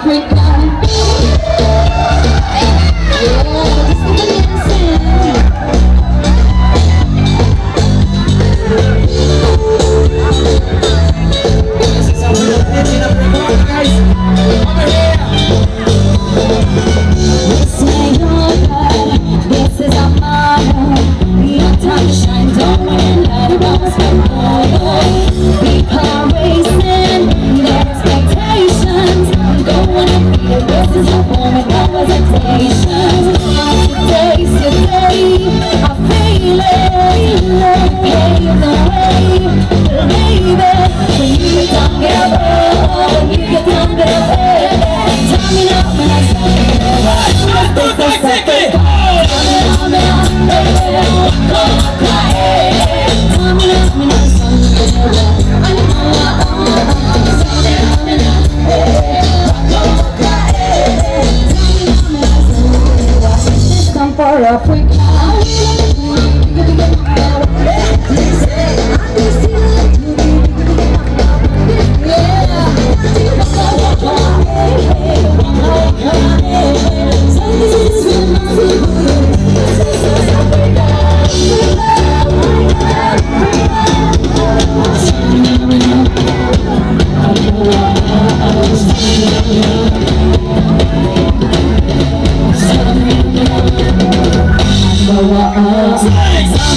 time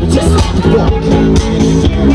Just walk